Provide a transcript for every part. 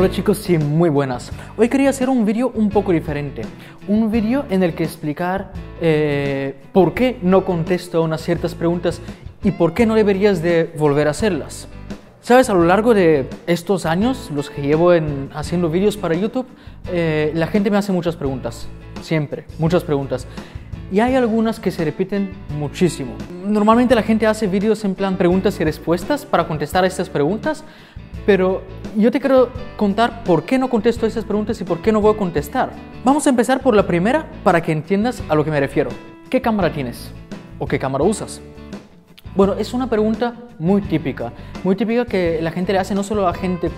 Hola chicos, sí, muy buenas. Hoy quería hacer un vídeo un poco diferente. Un vídeo en el que explicar eh, por qué no contesto a unas ciertas preguntas y por qué no deberías de volver a hacerlas. Sabes, a lo largo de estos años, los que llevo en, haciendo vídeos para YouTube, eh, la gente me hace muchas preguntas. Siempre, muchas preguntas. Y hay algunas que se repiten muchísimo. Normalmente la gente hace vídeos en plan preguntas y respuestas para contestar a estas preguntas, pero yo te quiero contar por qué no contesto esas preguntas y por qué no voy a contestar. Vamos a empezar por la primera para que entiendas a lo que me refiero. ¿Qué cámara tienes? ¿O qué cámara usas? Bueno, es una pregunta muy típica, muy típica que la gente le hace no solo a gente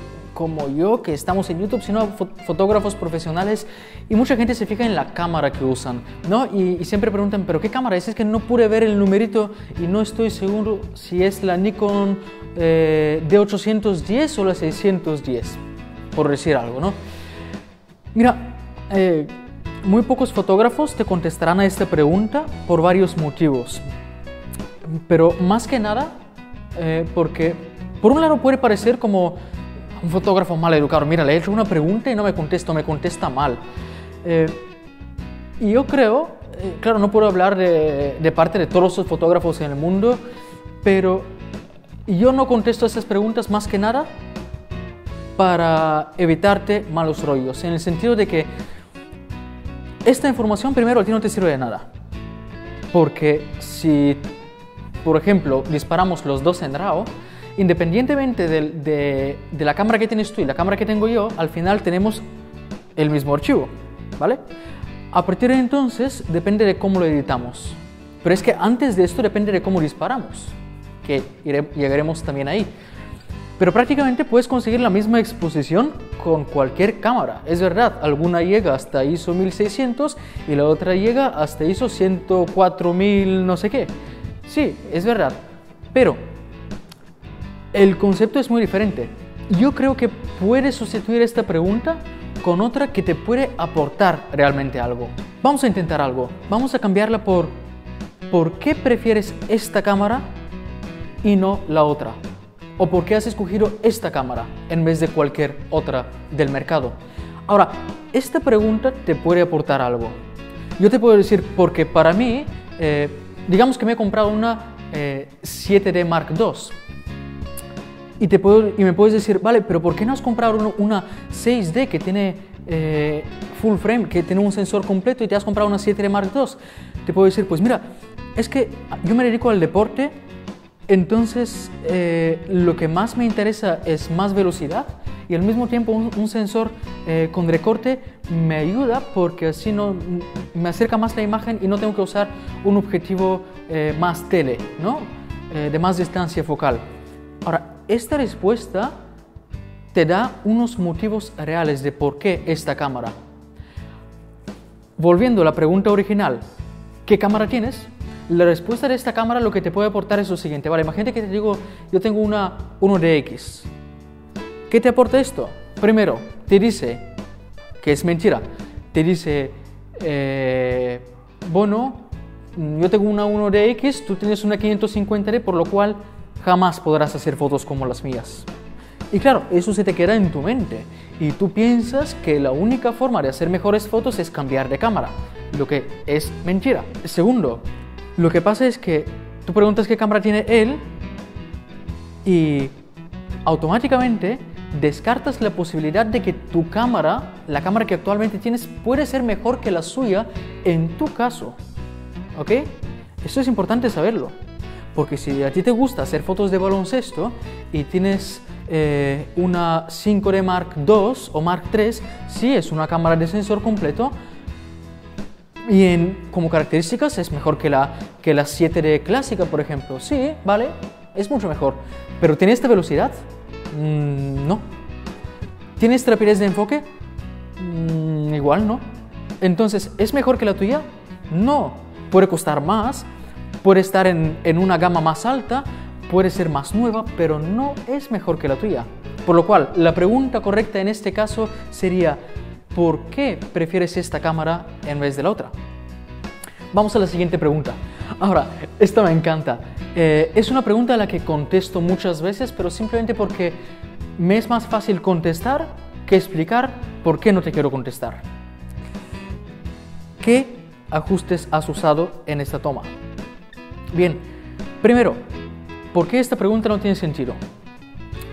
como yo, que estamos en YouTube, sino fotógrafos profesionales y mucha gente se fija en la cámara que usan, ¿no? Y, siempre preguntan, ¿pero qué cámara es? Es que no pude ver el numerito y no estoy seguro si es la Nikon eh, D810 o la 610, por decir algo, ¿no? Mira, eh, muy pocos fotógrafos te contestarán a esta pregunta por varios motivos, pero más que nada eh, porque por un lado puede parecer como un fotógrafo mal educado. Mira, le he hecho una pregunta y no me contesta, me contesta mal. y yo creo, claro, no puedo hablar de, de parte de todos los fotógrafos en el mundo, pero yo no contesto esas preguntas más que nada para evitarte malos rollos, en el sentido de que esta información primero a ti no te sirve de nada. Porque si, por ejemplo, disparamos los dos en RAW, independientemente de, la cámara que tienes tú y la cámara que tengo yo, al final tenemos el mismo archivo, ¿vale? A partir de entonces depende de cómo lo editamos. Pero es que antes de esto depende de cómo disparamos que llegaremos también ahí. Pero prácticamente puedes conseguir la misma exposición con cualquier cámara. Es verdad, alguna llega hasta ISO 1600 y la otra llega hasta ISO 104000 no sé qué. Sí, es verdad. Pero el concepto es muy diferente. Yo creo que puedes sustituir esta pregunta con otra que te puede aportar realmente algo. Vamos a intentar algo. Vamos a cambiarla por ¿por qué prefieres esta cámara y no la otra? ¿O por qué has escogido esta cámara en vez de cualquier otra del mercado? Ahora, esta pregunta te puede aportar algo. Yo te puedo decir porque para mí, eh, digamos que me he comprado una 7D eh, Mark II. Y, te puedo, y me puedes decir, vale, pero ¿por qué no has comprado una 6D que tiene eh, full frame, que tiene un sensor completo y te has comprado una 7D Mark II? Te puedo decir, pues mira, es que yo me dedico al deporte entonces, eh, lo que más me interesa es más velocidad y al mismo tiempo un, sensor eh, con recorte me ayuda porque así no, me acerca más la imagen y no tengo que usar un objetivo eh, más tele, ¿no? de más distancia focal. Ahora, esta respuesta te da unos motivos reales de por qué esta cámara. Volviendo a la pregunta original, ¿qué cámara tienes? La respuesta de esta cámara lo que te puede aportar es lo siguiente. Vale, imagínate que te digo, yo tengo una 1DX. ¿Qué te aporta esto? Primero, te dice que es mentira. Te dice, eh, bueno, yo tengo una 1DX, tú tienes una 550D, por lo cual jamás podrás hacer fotos como las mías. Y claro, eso se te queda en tu mente y tú piensas que la única forma de hacer mejores fotos es cambiar de cámara, lo que es mentira. Segundo, lo que pasa es que tú preguntas qué cámara tiene él y automáticamente descartas la posibilidad de que tu cámara, la cámara que actualmente tienes, puede ser mejor que la suya en tu caso. ¿Ok? Esto es importante saberlo. Porque si a ti te gusta hacer fotos de baloncesto y tienes eh, una 5D Mark II o Mark III, sí es una cámara de sensor completo, y como características es mejor que la, que la 7D clásica, por ejemplo. Sí, vale, es mucho mejor. Pero ¿tiene esta velocidad? Mm, no. ¿Tiene esta rapidez de enfoque? Mm, igual no. Entonces, ¿es mejor que la tuya? No. Puede costar más, puede estar en, en una gama más alta, puede ser más nueva, pero no es mejor que la tuya. Por lo cual, la pregunta correcta en este caso sería, ¿por qué prefieres esta cámara en vez de la otra? Vamos a la siguiente pregunta. Ahora, esta me encanta. Eh, es una pregunta a la que contesto muchas veces, pero simplemente porque me es más fácil contestar que explicar por qué no te quiero contestar. ¿Qué ajustes has usado en esta toma? Bien, primero, ¿por qué esta pregunta no tiene sentido?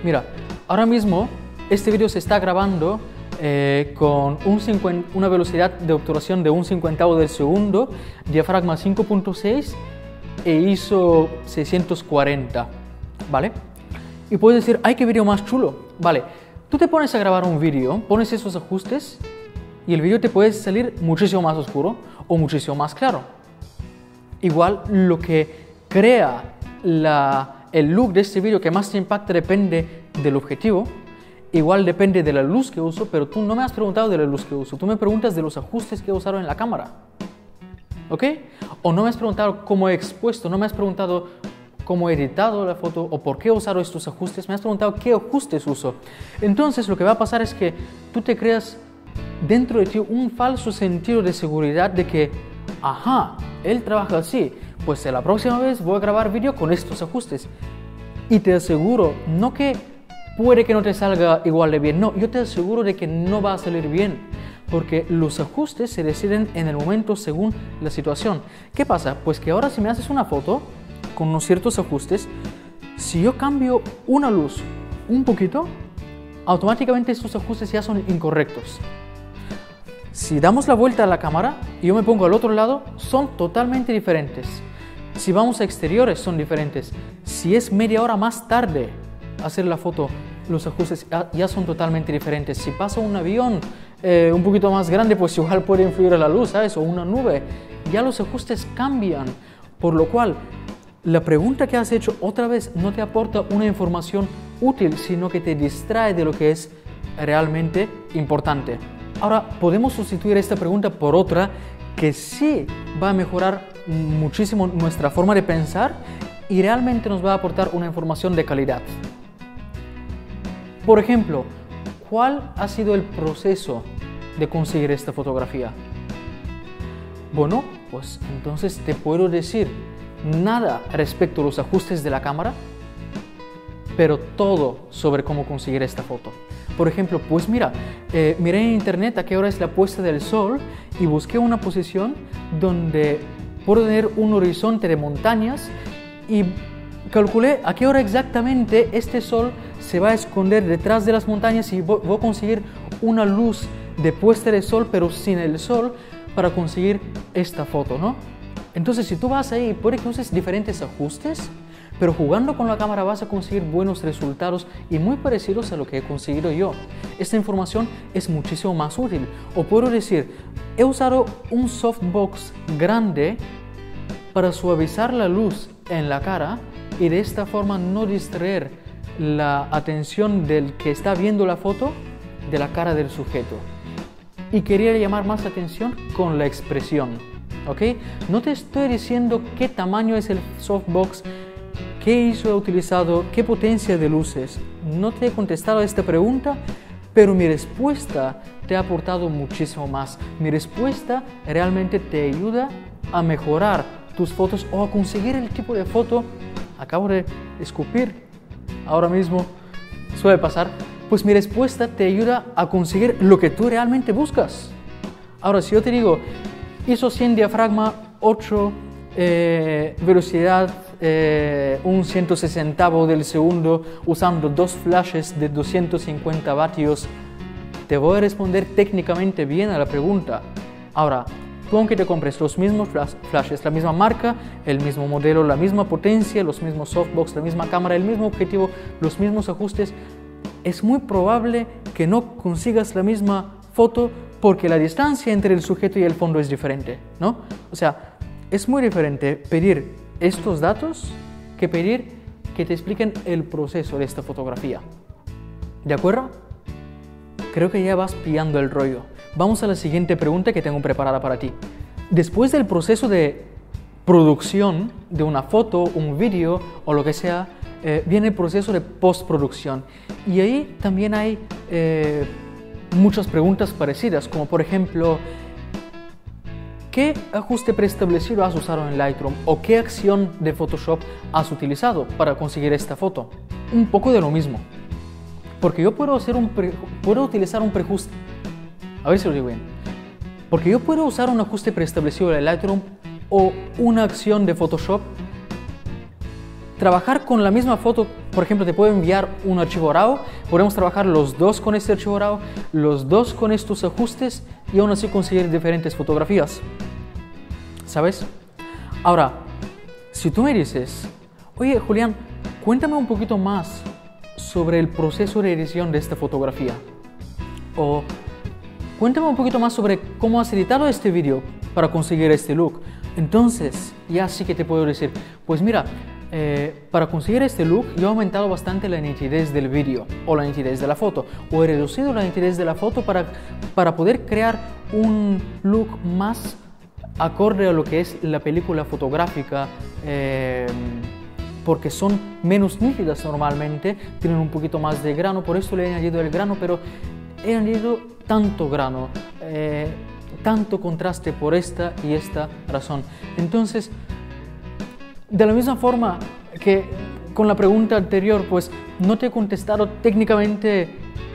Mira, ahora mismo este vídeo se está grabando eh, con un una velocidad de obturación de un cincuentavo del segundo, diafragma 5.6 e ISO 640, ¿vale? Y puedes decir, ¡ay, qué vídeo más chulo! Vale, tú te pones a grabar un vídeo, pones esos ajustes y el vídeo te puede salir muchísimo más oscuro o muchísimo más claro. Igual lo que crea el look de este vídeo que más te impacta depende del objetivo, igual depende de la luz que uso, pero tú no me has preguntado de la luz que uso, tú me preguntas de los ajustes que usado en la cámara. ¿Ok? O no me has preguntado cómo he expuesto, no me has preguntado cómo he editado la foto o por qué he usado estos ajustes, me has preguntado qué ajustes uso. Entonces lo que va a pasar es que tú te creas dentro de ti un falso sentido de seguridad de que, ajá, él trabaja así, pues la próxima vez voy a grabar vídeo con estos ajustes. Y te aseguro, no que puede que no te salga igual de bien, no, yo te aseguro de que no va a salir bien, porque los ajustes se deciden en el momento según la situación. ¿Qué pasa? Pues que ahora si me haces una foto con unos ciertos ajustes, si yo cambio una luz un poquito, automáticamente estos ajustes ya son incorrectos. Si damos la vuelta a la cámara y yo me pongo al otro lado, son totalmente diferentes. Si vamos a exteriores, son diferentes. Si es media hora más tarde hacer la foto, los ajustes ya son totalmente diferentes. Si pasa un avión eh, un poquito más grande, pues igual puede influir a la luz, ¿sabes? O una nube. Ya los ajustes cambian. Por lo cual, la pregunta que has hecho otra vez no te aporta una información útil, sino que te distrae de lo que es realmente importante. Ahora, podemos sustituir esta pregunta por otra que sí va a mejorar muchísimo nuestra forma de pensar y realmente nos va a aportar una información de calidad. Por ejemplo, ¿cuál ha sido el proceso de conseguir esta fotografía? Bueno, pues entonces te puedo decir nada respecto a los ajustes de la cámara, pero todo sobre cómo conseguir esta foto. Por ejemplo, pues mira, eh, miré en internet a qué hora es la puesta del sol y busqué una posición donde puedo tener un horizonte de montañas y calculé a qué hora exactamente este sol se va a esconder detrás de las montañas y voy, a conseguir una luz de puesta de sol pero sin el sol para conseguir esta foto, ¿no? Entonces si tú vas ahí, puede que uses diferentes ajustes pero jugando con la cámara vas a conseguir buenos resultados y muy parecidos a lo que he conseguido yo. Esta información es muchísimo más útil. O puedo decir, he usado un softbox grande para suavizar la luz en la cara y de esta forma no distraer la atención del que está viendo la foto de la cara del sujeto. Y quería llamar más atención con la expresión. ¿Ok? No te estoy diciendo qué tamaño es el softbox ¿Qué ISO he utilizado? ¿Qué potencia de luces? No te he contestado a esta pregunta, pero mi respuesta te ha aportado muchísimo más. Mi respuesta realmente te ayuda a mejorar tus fotos o a conseguir el tipo de foto. Acabo de escupir ahora mismo, suele pasar. Pues mi respuesta te ayuda a conseguir lo que tú realmente buscas. Ahora, si yo te digo ISO 100 diafragma 8 eh, velocidad eh, un 160 del segundo usando dos flashes de 250 vatios, te voy a responder técnicamente bien a la pregunta. Ahora, tú aunque te compres los mismos flashes, la misma marca, el mismo modelo, la misma potencia, los mismos softbox, la misma cámara, el mismo objetivo, los mismos ajustes, es muy probable que no consigas la misma foto porque la distancia entre el sujeto y el fondo es diferente, ¿no? O sea, es muy diferente pedir estos datos que pedir que te expliquen el proceso de esta fotografía. ¿De acuerdo? Creo que ya vas pillando el rollo. Vamos a la siguiente pregunta que tengo preparada para ti. Después del proceso de producción de una foto, un vídeo o lo que sea, eh, viene el proceso de postproducción. Y ahí también hay eh, muchas preguntas parecidas, como por ejemplo, ¿Qué ajuste preestablecido has usado en Lightroom o qué acción de Photoshop has utilizado para conseguir esta foto? Un poco de lo mismo. Porque yo puedo, hacer un puedo utilizar un preajuste. A ver si lo digo bien. Porque yo puedo usar un ajuste preestablecido de Lightroom o una acción de Photoshop. Trabajar con la misma foto, por ejemplo, te puedo enviar un archivo RAW, podemos trabajar los dos con este archivo RAW, los dos con estos ajustes y aún así conseguir diferentes fotografías. ¿Sabes? Ahora, si tú me dices, oye Julián, cuéntame un poquito más sobre el proceso de edición de esta fotografía. O cuéntame un poquito más sobre cómo has editado este vídeo para conseguir este look. Entonces, ya sí que te puedo decir, pues mira, eh, para conseguir este look yo he aumentado bastante la nitidez del vídeo o la nitidez de la foto o he reducido la nitidez de la foto para, para poder crear un look más acorde a lo que es la película fotográfica eh, porque son menos nítidas normalmente, tienen un poquito más de grano, por eso le he añadido el grano, pero he añadido tanto grano, eh, tanto contraste por esta y esta razón. Entonces, de la misma forma que con la pregunta anterior, pues no te he contestado técnicamente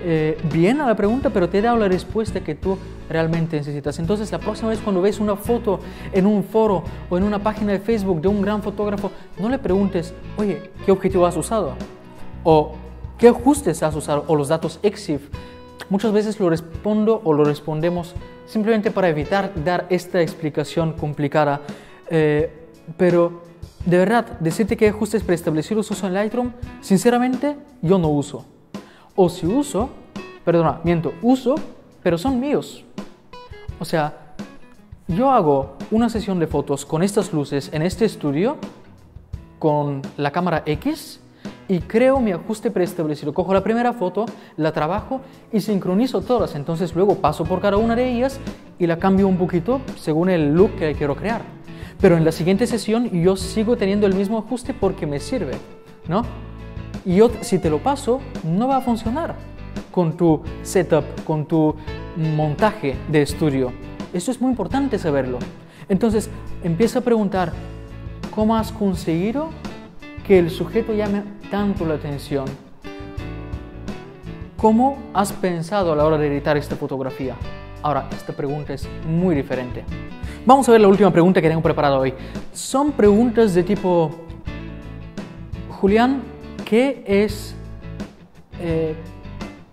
eh, bien a la pregunta, pero te he dado la respuesta que tú realmente necesitas. Entonces, la próxima vez cuando ves una foto en un foro o en una página de Facebook de un gran fotógrafo, no le preguntes, oye, ¿qué objetivo has usado? O ¿qué ajustes has usado? O los datos EXIF. Muchas veces lo respondo o lo respondemos simplemente para evitar dar esta explicación complicada. Eh, pero de verdad, decirte que ajustes preestablecidos uso en Lightroom, sinceramente yo no uso. O si uso, perdona, miento, uso, pero son míos. O sea, yo hago una sesión de fotos con estas luces en este estudio, con la cámara X, y creo mi ajuste preestablecido. Cojo la primera foto, la trabajo y sincronizo todas. Entonces luego paso por cada una de ellas y la cambio un poquito según el look que quiero crear. Pero en la siguiente sesión yo sigo teniendo el mismo ajuste porque me sirve, ¿no? Y yo, si te lo paso, no va a funcionar con tu setup, con tu montaje de estudio. Eso es muy importante saberlo. Entonces, empieza a preguntar, ¿cómo has conseguido que el sujeto llame tanto la atención? ¿Cómo has pensado a la hora de editar esta fotografía? Ahora, esta pregunta es muy diferente. Vamos a ver la última pregunta que tengo preparada hoy. Son preguntas de tipo, Julián, ¿qué es eh,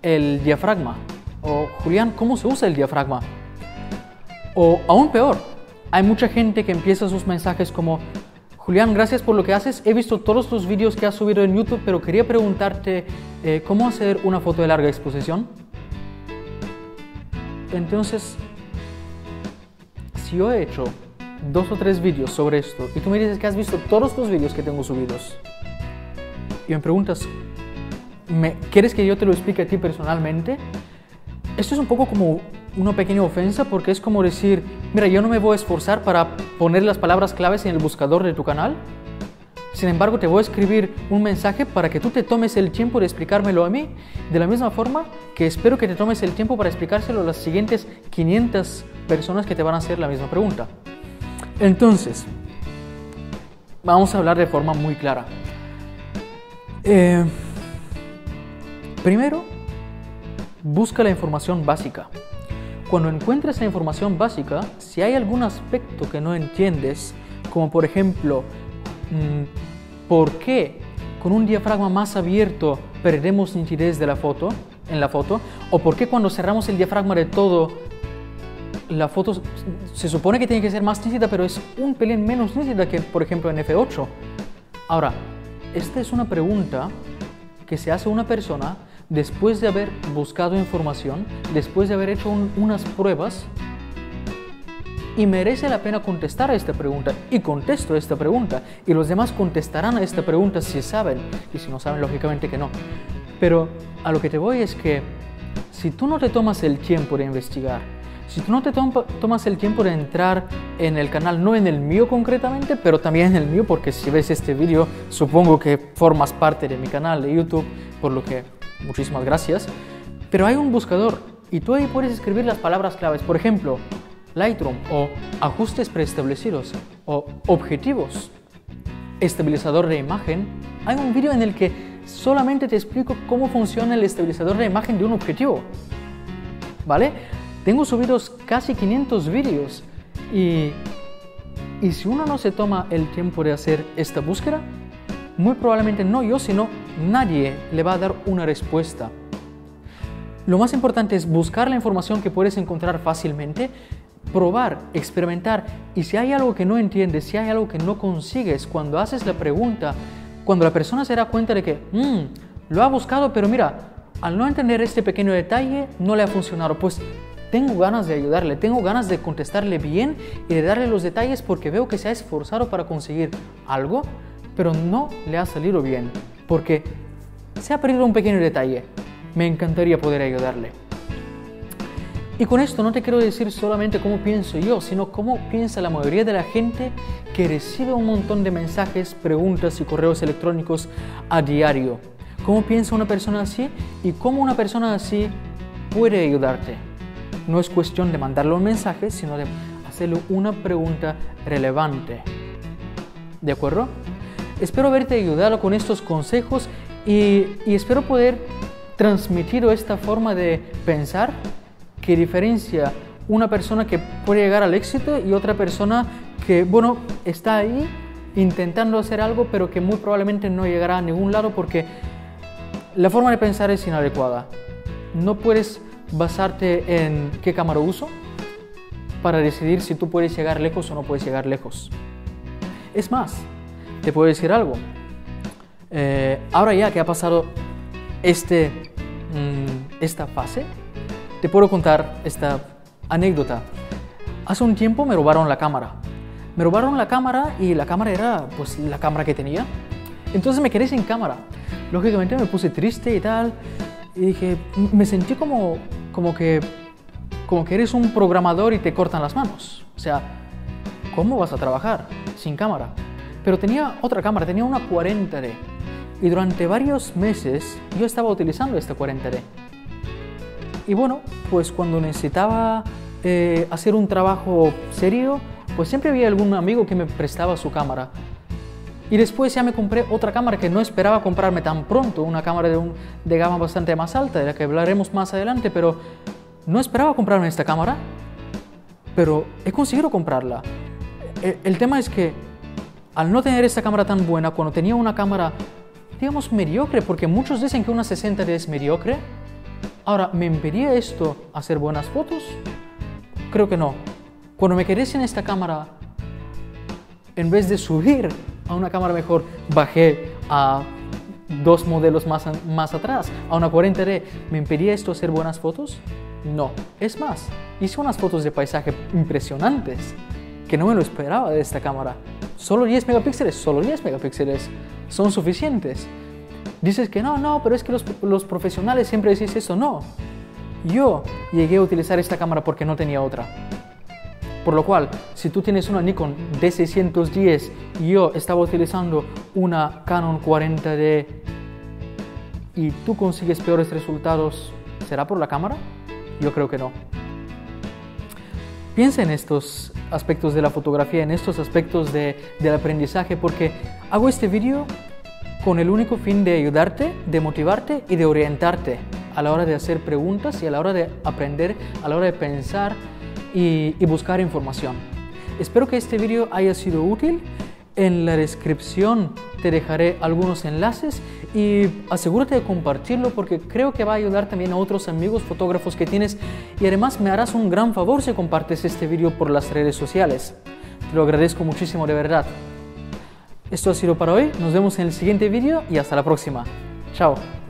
el diafragma? O Julián, ¿cómo se usa el diafragma? O aún peor, hay mucha gente que empieza sus mensajes como, Julián, gracias por lo que haces. He visto todos los vídeos que has subido en YouTube, pero quería preguntarte eh, cómo hacer una foto de larga exposición. Entonces, yo he hecho dos o tres vídeos sobre esto y tú me dices que has visto todos los vídeos que tengo subidos, y me preguntas, ¿me, ¿quieres que yo te lo explique a ti personalmente? Esto es un poco como una pequeña ofensa porque es como decir, mira, yo no me voy a esforzar para poner las palabras claves en el buscador de tu canal. Sin embargo, te voy a escribir un mensaje para que tú te tomes el tiempo de explicármelo a mí, de la misma forma que espero que te tomes el tiempo para explicárselo a las siguientes 500 personas que te van a hacer la misma pregunta. Entonces, vamos a hablar de forma muy clara. Eh, primero, busca la información básica. Cuando encuentres la información básica, si hay algún aspecto que no entiendes, como por ejemplo, ¿por qué con un diafragma más abierto perdemos nitidez de la foto, en la foto? ¿O por qué cuando cerramos el diafragma de todo, la foto se supone que tiene que ser más nítida, pero es un pelín menos nítida que, por ejemplo, en F8? Ahora, esta es una pregunta que se hace una persona después de haber buscado información, después de haber hecho unas pruebas y merece la pena contestar a esta pregunta y contesto esta pregunta y los demás contestarán a esta pregunta si saben y si no saben lógicamente que no. Pero a lo que te voy es que si tú no te tomas el tiempo de investigar, si tú no te tomas el tiempo de entrar en el canal, no en el mío concretamente, pero también en el mío, porque si ves este vídeo, supongo que formas parte de mi canal de YouTube, por lo que muchísimas gracias. Pero hay un buscador y tú ahí puedes escribir las palabras claves, por ejemplo, Lightroom o ajustes preestablecidos o objetivos, estabilizador de imagen. Hay un vídeo en el que solamente te explico cómo funciona el estabilizador de imagen de un objetivo. ¿Vale? Tengo subidos casi 500 vídeos y, y si uno no se toma el tiempo de hacer esta búsqueda, muy probablemente no yo, sino nadie le va a dar una respuesta. Lo más importante es buscar la información que puedes encontrar fácilmente, probar, experimentar y si hay algo que no entiendes, si hay algo que no consigues, cuando haces la pregunta, cuando la persona se da cuenta de que mm, lo ha buscado, pero mira, al no entender este pequeño detalle no le ha funcionado, pues tengo ganas de ayudarle, tengo ganas de contestarle bien y de darle los detalles porque veo que se ha esforzado para conseguir algo, pero no le ha salido bien, porque se ha perdido un pequeño detalle. Me encantaría poder ayudarle. Y con esto no te quiero decir solamente cómo pienso yo, sino cómo piensa la mayoría de la gente que recibe un montón de mensajes, preguntas y correos electrónicos a diario. ¿Cómo piensa una persona así y cómo una persona así puede ayudarte? No es cuestión de mandarle un mensaje, sino de hacerle una pregunta relevante. ¿De acuerdo? Espero haberte ayudado con estos consejos y, y espero poder transmitir esta forma de pensar que diferencia una persona que puede llegar al éxito y otra persona que, bueno, está ahí intentando hacer algo, pero que muy probablemente no llegará a ningún lado porque la forma de pensar es inadecuada. No puedes basarte en qué cámara uso para decidir si tú puedes llegar lejos o no puedes llegar lejos. Es más, te puedo decir algo. Eh, ahora ya que ha pasado este, mm, esta fase, te puedo contar esta anécdota. Hace un tiempo me robaron la cámara. Me robaron la cámara y la cámara era pues la cámara que tenía. Entonces me quedé sin cámara. Lógicamente me puse triste y tal. Y dije, me sentí como, como, que, como que eres un programador y te cortan las manos. O sea, ¿cómo vas a trabajar sin cámara? Pero tenía otra cámara, tenía una 40D. Y durante varios meses yo estaba utilizando esta 40D. Y bueno, pues cuando necesitaba eh, hacer un trabajo serio, pues siempre había algún amigo que me prestaba su cámara. Y después ya me compré otra cámara que no esperaba comprarme tan pronto, una cámara de, un, de gama bastante más alta, de la que hablaremos más adelante, pero no esperaba comprarme esta cámara, pero he conseguido comprarla. El, el tema es que al no tener esta cámara tan buena, cuando tenía una cámara, digamos, mediocre, porque muchos dicen que una 60D es mediocre, Ahora, ¿me impedía esto hacer buenas fotos? Creo que no. Cuando me quedé sin esta cámara, en vez de subir a una cámara mejor, bajé a dos modelos más, más atrás, a una 40D. ¿Me impedía esto hacer buenas fotos? No. Es más, hice unas fotos de paisaje impresionantes que no me lo esperaba de esta cámara. Solo 10 megapíxeles, solo 10 megapíxeles son suficientes. Dices que no, no, pero es que los, profesionales siempre decís eso. No, yo llegué a utilizar esta cámara porque no tenía otra. Por lo cual, si tú tienes una Nikon D610 y yo estaba utilizando una Canon 40D y tú consigues peores resultados, ¿será por la cámara? Yo creo que no. Piensa en estos aspectos de la fotografía, en estos aspectos de, del aprendizaje, porque hago este vídeo con el único fin de ayudarte, de motivarte y de orientarte a la hora de hacer preguntas y a la hora de aprender, a la hora de pensar y, buscar información. Espero que este vídeo haya sido útil. En la descripción te dejaré algunos enlaces y asegúrate de compartirlo porque creo que va a ayudar también a otros amigos fotógrafos que tienes y además me harás un gran favor si compartes este vídeo por las redes sociales. Te lo agradezco muchísimo de verdad. Esto ha sido para hoy, nos vemos en el siguiente vídeo y hasta la próxima. Chao.